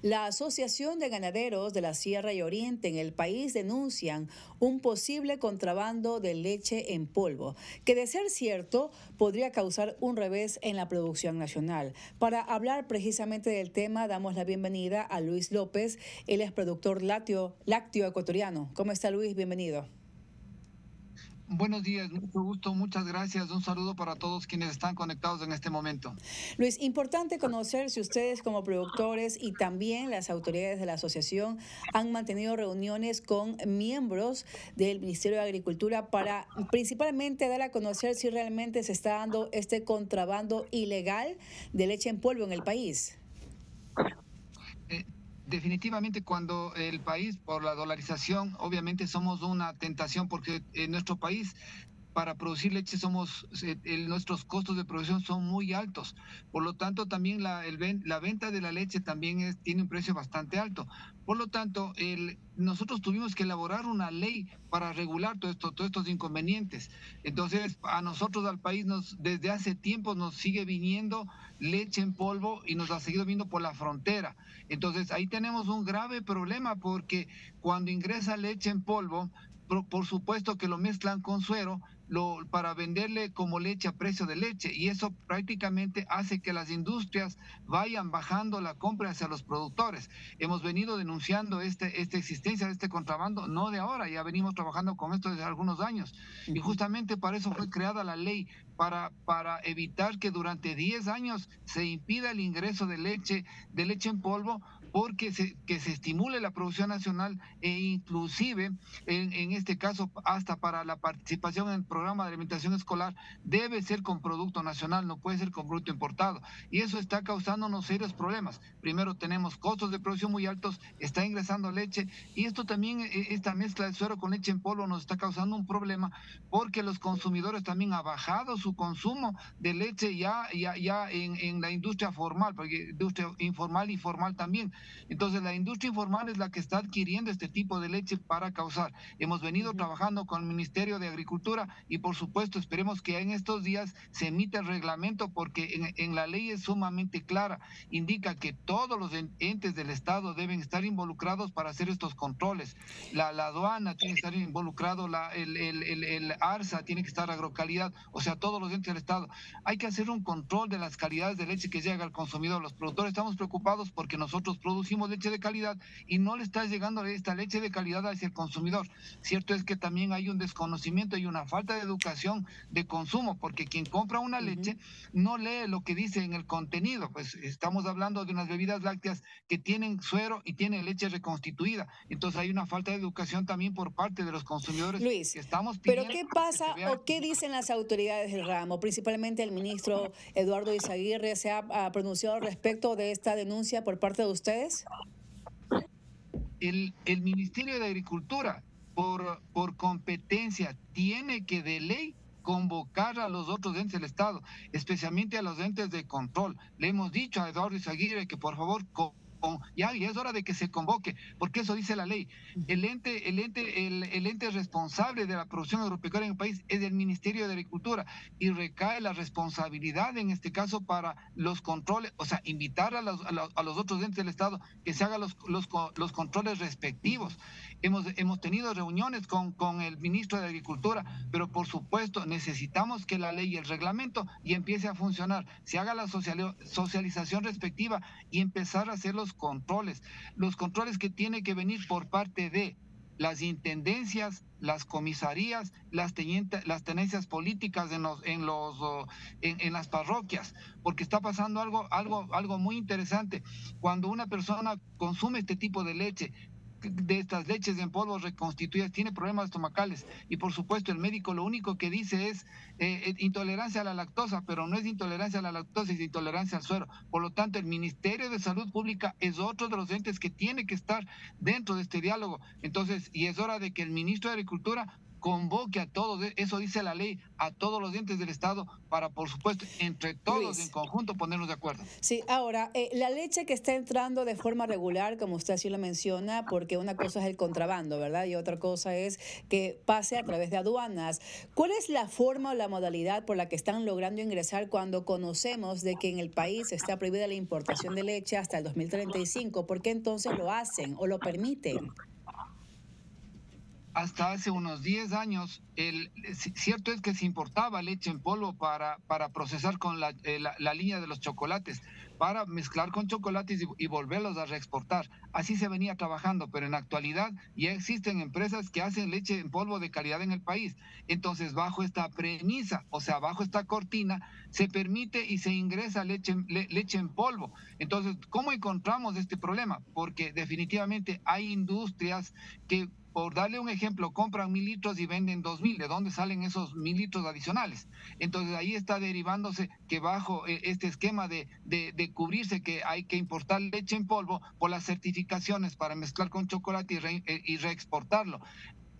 La Asociación de Ganaderos de la Sierra y Oriente en el país denuncian un posible contrabando de leche en polvo, que de ser cierto podría causar un revés en la producción nacional. Para hablar precisamente del tema, damos la bienvenida a Luis López, él es productor lácteo, lácteo ecuatoriano. ¿Cómo está Luis? Bienvenido. Buenos días, mucho gusto, muchas gracias. Un saludo para todos quienes están conectados en este momento. Luis, importante conocer si ustedes como productores y también las autoridades de la asociación han mantenido reuniones con miembros del Ministerio de Agricultura para principalmente dar a conocer si realmente se está dando este contrabando ilegal de leche en polvo en el país. Eh, definitivamente cuando el país, por la dolarización, obviamente somos una tentación porque en nuestro país para producir leche somos nuestros costos de producción son muy altos. Por lo tanto, también la, la venta de la leche también tiene un precio bastante alto. Por lo tanto, el, nosotros tuvimos que elaborar una ley para regular todo esto, todos estos inconvenientes. Entonces, a nosotros, al país, nos, desde hace tiempo nos sigue viniendo leche en polvo y nos ha seguido viendo por la frontera. Entonces, ahí tenemos un grave problema porque cuando ingresa leche en polvo, por, supuesto que lo mezclan con suero lo, para venderle como leche a precio de leche. Y eso prácticamente hace que las industrias vayan bajando la compra hacia los productores. Hemos venido denunciando este, esta existencia de este contrabando, no de ahora, ya venimos trabajando con esto desde algunos años. Y justamente para eso fue creada la ley, para, para evitar que durante 10 años se impida el ingreso de leche, de leche en polvo porque se, que se estimule la producción nacional e inclusive en, en este caso hasta para la participación en el programa de alimentación escolar debe ser con producto nacional, no puede ser con producto importado. Y eso está causándonos serios problemas. Primero tenemos costos de producción muy altos, está ingresando leche y esto también, e, esta mezcla de suero con leche en polvo nos está causando un problema porque los consumidores también han bajado su consumo de leche ya, ya, ya en, en la industria formal, porque industria informal y formal también. Entonces la industria informal es la que está adquiriendo este tipo de leche para causar. Hemos venido trabajando con el Ministerio de Agricultura y por supuesto esperemos que en estos días se emita el reglamento porque en, la ley es sumamente clara. Indica que todos los entes del Estado deben estar involucrados para hacer estos controles. La, aduana tiene que estar involucrado, la, el, el, el ARSA tiene que estar agrocalidad, o sea, todos los entes del Estado. Hay que hacer un control de las calidades de leche que llega al consumidor. Los productores estamos preocupados porque nosotros producimos producimos leche de calidad y no le está llegando esta leche de calidad hacia el consumidor. Cierto es que también hay un desconocimiento y una falta de educación de consumo, porque quien compra una leche no lee lo que dice en el contenido. Pues estamos hablando de unas bebidas lácteas que tienen suero y tienen leche reconstituida. Entonces hay una falta de educación también por parte de los consumidores. Luis, estamos pero ¿qué pasa o qué dicen las autoridades del ramo? Principalmente el ministro Eduardo Izaguirre se ha pronunciado respecto de esta denuncia por parte de ustedes. El, el Ministerio de Agricultura, por, por competencia, tiene que de ley convocar a los otros entes del Estado, especialmente a los entes de control. Le hemos dicho a Eduardo Izaguirre que por favor ya, y es hora de que se convoque, porque eso dice la ley. El ente, el ente, el, ente responsable de la producción agropecuaria en el país es el Ministerio de Agricultura y recae la responsabilidad en este caso para los controles, o sea, invitar a los, a los, otros entes del Estado que se hagan los, los, los controles respectivos. Hemos, hemos tenido reuniones con, con el ministro de Agricultura, pero por supuesto necesitamos que la ley y el reglamento y empiece a funcionar, se haga la socialización respectiva y empezar a hacer los controles, los controles que tiene que venir por parte de las intendencias, las comisarías, las, las tenencias políticas en los, en los en, en, las parroquias, porque está pasando algo, algo, algo muy interesante. Cuando una persona consume este tipo de leche, de estas leches en polvo reconstituidas tiene problemas estomacales y por supuesto el médico lo único que dice es eh, eh, intolerancia a la lactosa, pero no es intolerancia a la lactosa, es intolerancia al suero. Por lo tanto, el Ministerio de Salud Pública es otro de los entes que tiene que estar dentro de este diálogo. Entonces, y es hora de que el ministro de Agricultura convoque a todos, e, eso dice la ley, a todos los dientes del Estado para, por supuesto, entre todos en conjunto ponernos de acuerdo. Sí, ahora, eh, la leche que está entrando de forma regular, como usted así lo menciona, porque una cosa es el contrabando, ¿verdad? Y otra cosa es que pase a través de aduanas. ¿Cuál es la forma o la modalidad por la que están logrando ingresar cuando conocemos de que en el país está prohibida la importación de leche hasta el 2035? ¿Por qué entonces lo hacen o lo permiten? Hasta hace unos 10 años, el, cierto es que se importaba leche en polvo para, para procesar con la, eh, la, línea de los chocolates, para mezclar con chocolates y, volverlos a reexportar. Así se venía trabajando, pero en actualidad ya existen empresas que hacen leche en polvo de calidad en el país. Entonces, bajo esta premisa, o sea, bajo esta cortina, se permite y se ingresa leche, leche en polvo. Entonces, ¿cómo encontramos este problema? Porque definitivamente hay industrias que por darle un ejemplo, compran mil litros y venden dos mil. ¿De dónde salen esos mil litros adicionales? Entonces ahí está derivándose que bajo eh, este esquema de, de, cubrirse que hay que importar leche en polvo por las certificaciones para mezclar con chocolate y, eh, y reexportarlo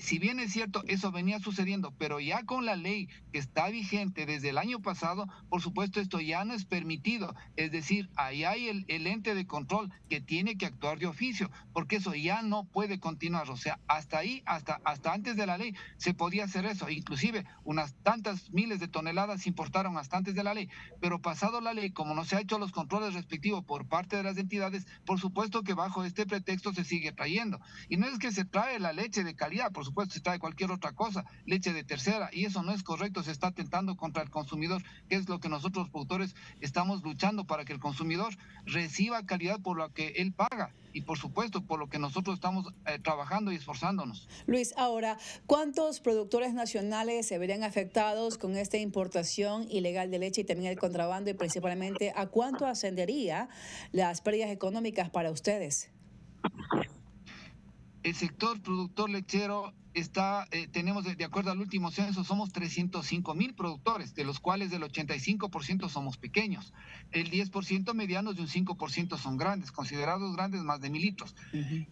si bien es cierto, eso venía sucediendo, pero ya con la ley que está vigente desde el año pasado, por supuesto esto ya no es permitido. Es decir, ahí hay el, ente de control que tiene que actuar de oficio, porque eso ya no puede continuar. O sea, hasta ahí, hasta, hasta antes de la ley, se podía hacer eso. Inclusive unas tantas miles de toneladas importaron hasta antes de la ley, pero pasado la ley, como no se ha hecho los controles respectivos por parte de las entidades, por supuesto que bajo este pretexto se sigue trayendo. Y no es que se trae la leche de calidad, por supuesto supuesto, se trae cualquier otra cosa, leche de tercera, y eso no es correcto, se está atentando contra el consumidor, que es lo que nosotros productores estamos luchando para que el consumidor reciba calidad por lo que él paga y por supuesto por lo que nosotros estamos eh, trabajando y esforzándonos. Luis, ahora, ¿cuántos productores nacionales se verían afectados con esta importación ilegal de leche y también el contrabando y principalmente a cuánto ascendería las pérdidas económicas para ustedes? El sector productor lechero está, eh, tenemos, de, acuerdo al último censo, somos 305 mil productores, de los cuales el 85% somos pequeños, el 10% medianos y un 5% son grandes, considerados grandes más de mil litros.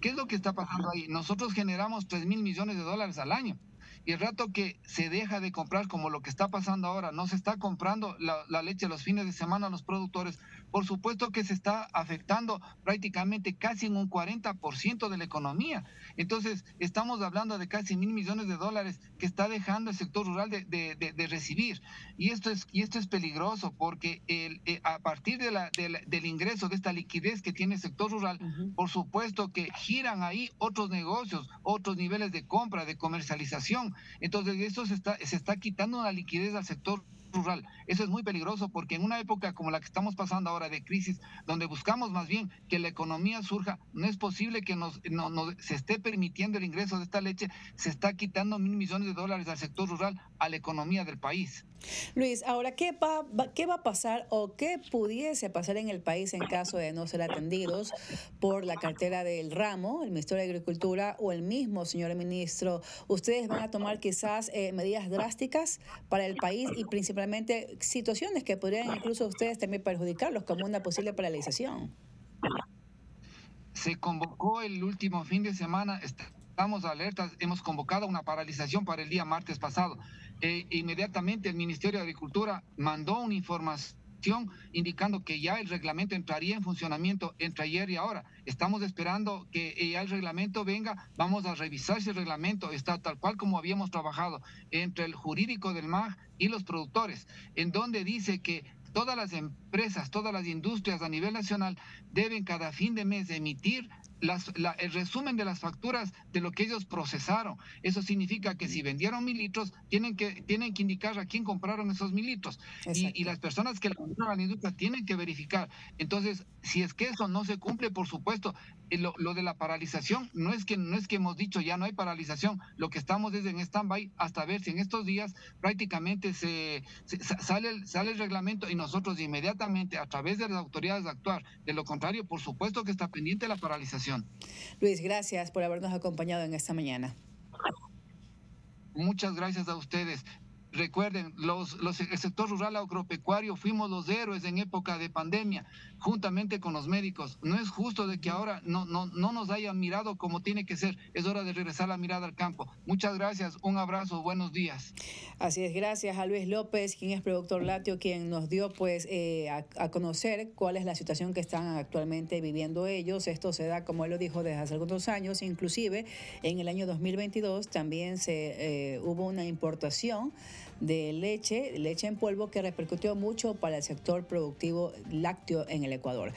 ¿Qué es lo que está pasando ahí? Nosotros generamos 3 mil millones de dólares al año y el rato que se deja de comprar, como lo que está pasando ahora, no se está comprando la, leche los fines de semana a los productores, por supuesto que se está afectando prácticamente casi en un 40% de la economía. Entonces, estamos hablando de casi mil millones de dólares que está dejando el sector rural de, recibir. Y esto, es, y esto es peligroso porque el, eh, a partir de la, del ingreso de esta liquidez que tiene el sector rural, por supuesto que giran ahí otros negocios, otros niveles de compra, de comercialización entonces, eso se está, se está quitando la liquidez al sector rural. Eso es muy peligroso porque en una época como la que estamos pasando ahora de crisis, donde buscamos más bien que la economía surja, no es posible que nos, se esté permitiendo el ingreso de esta leche, se está quitando mil millones de dólares al sector rural, a la economía del país. Luis, ahora, ¿qué va, ¿qué va a pasar o qué pudiese pasar en el país en caso de no ser atendidos por la cartera del ramo, el Ministerio de Agricultura o el mismo señor ministro? ¿Ustedes van a tomar quizás eh, medidas drásticas para el país y principalmente situaciones que podrían incluso ustedes también perjudicarlos como una posible paralización. Se convocó el último fin de semana, estamos alertas, hemos convocado una paralización para el día martes pasado. E inmediatamente el Ministerio de Agricultura mandó una información indicando que ya el reglamento entraría en funcionamiento entre ayer y ahora. Estamos esperando que ya el reglamento venga, vamos a revisar ese reglamento, está tal cual como habíamos trabajado entre el jurídico del MAG y los productores, en donde dice que todas las empresas, todas las industrias a nivel nacional deben cada fin de mes emitir el resumen de las facturas de lo que ellos procesaron. Eso significa que si vendieron mil litros, tienen que, tienen que indicar a quién compraron esos mil litros. Y, las personas que la a la industria tienen que verificar. Entonces, si es que eso no se cumple, por supuesto, eh, lo, de la paralización, no es, que, no es que hemos dicho ya no hay paralización, lo que estamos es en stand-by hasta ver si en estos días prácticamente se, sale, el, sale el reglamento y nosotros inmediatamente a través de las autoridades de actuar. De lo contrario, por supuesto que está pendiente la paralización. Luis, gracias por habernos acompañado en esta mañana. Muchas gracias a ustedes. Recuerden, los, los, el sector rural agropecuario fuimos los héroes en época de pandemia, juntamente con los médicos. No es justo de que ahora no, no, no nos hayan mirado como tiene que ser. Es hora de regresar la mirada al campo. Muchas gracias, un abrazo, buenos días. Así es, gracias a Luis López, quien es productor latio, quien nos dio pues eh, a, a, conocer cuál es la situación que están actualmente viviendo ellos. Esto se da, como él lo dijo, desde hace algunos años, inclusive en el año 2022 también se eh, hubo una importación de leche, leche en polvo que repercutió mucho para el sector productivo lácteo en el Ecuador.